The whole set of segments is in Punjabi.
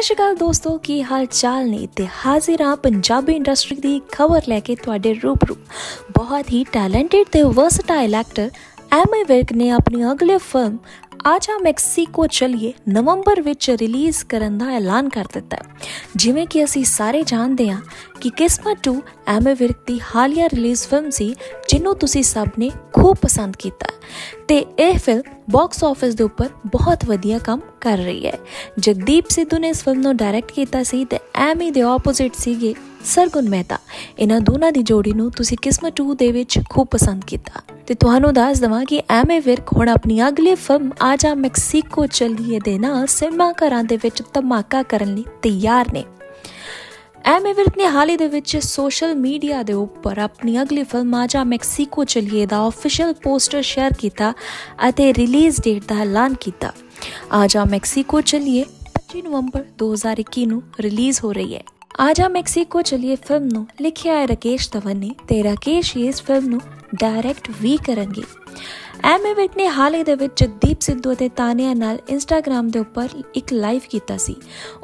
ਸਤਿ ਸ਼੍ਰੀ ਅਕਾਲ ਦੋਸਤੋ, ਕੀ ਹਾਲ ਚਾਲ ਨੇ? ਤੇ ਹਾਜ਼ਰ ਹਾਂ ਪੰਜਾਬੀ ਇੰਡਸਟਰੀ ਦੀ ਖਬਰ ਲੈ ਕੇ ਤੁਹਾਡੇ ਰੂਬਰੂ। ਬਹੁਤ ਹੀ ਟੈਲੈਂਟਡ ਤੇ ਵਰਸਟਾਈਲ ਐਕਟਰ ਐਮਏ ਵਿਰਕ ਨੇ ਆਪਣੀ ਅਗਲੀ ਫਿਲਮ ਅੱਜ ਆਜਾ ਮੈਕਸੀਕੋ ਚਲੀਏ ਨਵੰਬਰ ਵਿੱਚ ਰਿਲੀਜ਼ ਕਰਨ ਦਾ ਐਲਾਨ ਕਰ ਦਿੱਤਾ ਜਿਵੇਂ ਕਿ ਅਸੀਂ ਸਾਰੇ ਜਾਣਦੇ ਹਾਂ ਕਿ ਕਿਸਮਤ 2 ਐਮਏ ਵਿਰਕ ਦੀ ਹਾਲੀਆ ਰਿਲੀਜ਼ ਫਿਲਮ ਸੀ ਜਿਹਨੂੰ ਤੁਸੀਂ ਸਭ ਨੇ ਖੂਬ ਪਸੰਦ ਕੀਤਾ ਤੇ ਇਹ ਫਿਲਮ ਬਾਕਸ ਆਫਿਸ ਦੇ ਉੱਪਰ ਬਹੁਤ ਵਧੀਆ ਕੰਮ ਕਰ ਰਹੀ ਹੈ ਜਗਦੀਪ ਸਿੱਧੂ ਨੇ ਇਸ ਫਿਲਮ ਨੂੰ ਡਾਇਰੈਕਟ ਕੀਤਾ ਸੀ ਤੇ ਐਮੀ ਦੇ ਆਪੋਜ਼ਿਟ ਸੀਗੇ ਸਰਗੁਣ ਮਹਿਤਾ ਇਹਨਾਂ ਦੋਨਾਂ ਦੀ ਜੋੜੀ ਨੂੰ ਤੁਸੀਂ ਕਿਸਮਤ 2 ਦੇ ਵਿੱਚ ਖੂਬ ਪਸੰਦ ਕੀਤਾ ਤੇ ਤੁਹਾਨੂੰ ਦੱਸ ਦਵਾਂ ਕਿ ਐਮਏ ਵਿਰਕ ਹੁਣ ਆਪਣੀ ਅਗਲੀ ਫਿਲਮ ਆਜਾ ਮੈਕਸੀਕੋ ਚੱਲੀਏ ਦੇ ਨਾਲ ਸਿਨੇਮਾ ਘਰਾਂ ਦੇ ਵਿੱਚ ਧਮਾਕਾ ਕਰਨ ਲਈ ਤਿਆਰ ਨੇ। ਐਮਏ ਵਿਰਕ ਨੇ ਹਾਲ ਹੀ ਦੇ ਵਿੱਚ ਸੋਸ਼ਲ ਮੀਡੀਆ ਦੇ ਉੱਪਰ ਆਪਣੀ ਅਗਲੀ ਫਿਲਮ ਆਜਾ ਮੈਕਸੀਕੋ ਚਲੀਏ ਦਾ ਅਫੀਸ਼ੀਅਲ ਪੋਸਟਰ ਸ਼ੇਅਰ ਕੀਤਾ ਅਤੇ ਰਿਲੀਜ਼ ਡੇਟ ਦਾ ਐਲਾਨ ਕੀਤਾ। ਆਜਾ ਮੈਕਸੀਕੋ ਚਲੀਏ 25 ਨਵੰਬਰ 2021 ਨੂੰ ਰਿਲੀਜ਼ ਹੋ ਰਹੀ ਹੈ। ਆਜਾ ਮੈਕਸੀਕੋ ਚਲੀਏ ਫਿਲਮ ਨੂੰ, ਲਿਖਿਆ ਹੈ ਰਕੇਸ਼ ਧਵਨ ਨੇ ਤੇ ਰਕੇਸ਼ ਇਸ ਫਿਲਮ ਨੂੰ ਡਾਇਰੈਕਟ ਵੀ ਕਰਨਗੇ। ਐਮਏ ਵਿਕ ਨੇ ਹਾਲ ਹੀ ਦੇ ਵਿੱਚ ਜਗਦੀਪ ਸਿੱਧੂ ਅਤੇ ਤਾਨੀਆ ਨਾਲ ਇੰਸਟਾਗ੍ਰam ਦੇ ਉੱਪਰ ਇੱਕ ਲਾਈਵ ਕੀਤਾ ਸੀ।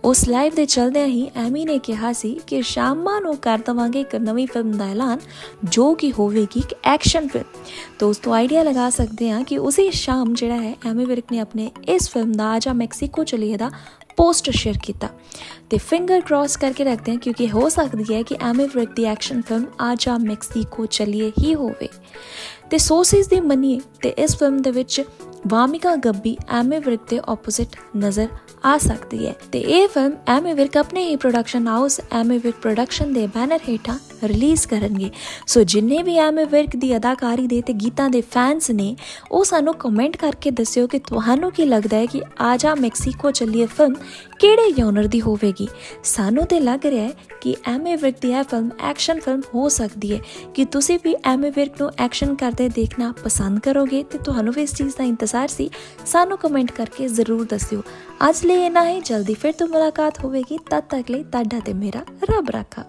ਉਸ ਲਾਈਵ ਦੇ ਚਲਦਿਆਂ ਹੀ ਐਮੀ ਨੇ ਕਿਹਾ ਸੀ ਕਿ ਸ਼ਾਮਾਂ ਨੂੰ ਕਰ ਦਵਾਂਗੇ ਇੱਕ ਨਵੀਂ ਫਿਲਮ ਦਾ ਐਲਾਨ, ਜੋ ਕਿ ਹੋਵੇਗੀ ਇੱਕ ਐਕਸ਼ਨ ਫਿਲਮ ਦੋਸਤੋ ਆਈਡੀਆ ਲਗਾ ਸਕਦੇ ਹਾਂ ਕਿ ਉਸੇ ਸ਼ਾਮ ਜਿਹੜਾ ਹੈ ਐਮੀ ਵਿਰਕ ਨੇ ਆਪਣੇ ਇਸ ਫਿਲਮ ਦਾ ਆਜਾ ਮੈਕਸੀਕੋ ਚਲੀਏ ਦਾ ਪੋਸਟ ਸ਼ੇਅਰ ਕੀਤਾ। ਤੇ ਫਿੰਗਰ ਕ੍ਰਾਸ ਕਰਕੇ ਰੱਖਦੇ ਹਾਂ ਕਿਉਂਕਿ ਹੋ ਸਕਦੀ ਹੈ ਕਿ ਐਮੀ ਵਿਰਕ ਦੀ action film Aaja Mexico Chaliye ਹੀ ਹੋਵੇ। ਤੇ ਸੋਰਸਿਸ ਦੀ ਮੰਨੀਏ ਤੇ ਇਸ ਫਿਲਮ ਦੇ ਵਿੱਚ ਵਾਮਿਕਾ ਗੱਬੀ, ਐਮੇ ਵਿਰਕ ਦੇ ਆਪੋਜ਼ਿਟ ਨਜ਼ਰ ਆ ਸਕਦੀ ਹੈ। ਤੇ ਇਹ ਫਿਲਮ ਐਮਏ ਵਿਰਕ ਆਪਣੇ ਹੀ production house Ammy Virk production ਦੇ ਬੈਨਰ ਹੇਠਾਂ ਰਿਲੀਜ਼ ਕਰਨਗੇ। ਸੋ ਜਿੰਨੇ ਵੀ ਐਮਏ ਵਿਰਕ ਦੀ ਅਦਾਕਾਰੀ ਦੇ ਤੇ ਗੀਤਾਂ ਦੇ ਫੈਨਸ ਨੇ, ਉਹ ਸਾਨੂੰ ਕਮੈਂਟ ਕਰਕੇ ਦੱਸਿਓ ਕਿ ਤੁਹਾਨੂੰ ਕੀ ਲੱਗਦਾ ਹੈ ਕਿ ਆਜਾ ਮੈਕਸੀਕੋ ਚੱਲੀਏ ਫਿਲਮ ਕਿਹੜੇ ਜਨਰ ਦੀ ਹੋਵੇਗੀ? ਸਾਨੂੰ ਤੇ ਲੱਗ ਰਿਹਾ ਹੈ ਕਿ ਐਮਏ ਵਿਰਕ ਦੀ ਇਹ ਫਿਲਮ ਐਕਸ਼ਨ ਫਿਲਮ ਹੋ ਸਕਦੀ ਹੈ। ਕਿ ਤੁਸੀਂ ਵੀ ਐਮਏ ਵਿਰਕ ਨੂੰ ਐਕਸ਼ਨ ਕਰਦੇ ਦੇਖਣਾ ਪਸੰਦ ਕਰੋਗੇ ਤੇ ਤੁਹਾਨੂੰ ਵੀ ਇਸ ਚੀਜ਼ ਦਾ ਇੰਤਜ਼ਾਰ ਸੀ, ਸਾਨੂੰ ਕਮੈਂਟ ਕਰਕੇ ਜ਼ਰੂਰ ਦੱਸਿਓ। ਅੱਜ ਲਈ ਇਹ ਨਾ ਹੈ, ਜਲਦੀ ਫਿਰ ਤੋਂ ਮੁਲਾਕਾਤ ਹੋਵੇਗੀ। ਤਦ ਤੱਕ ਲਈ ਤੁਹਾਡਾ ਤੇ ਮੇਰਾ ਰੱਬ ਰੱਖਾ।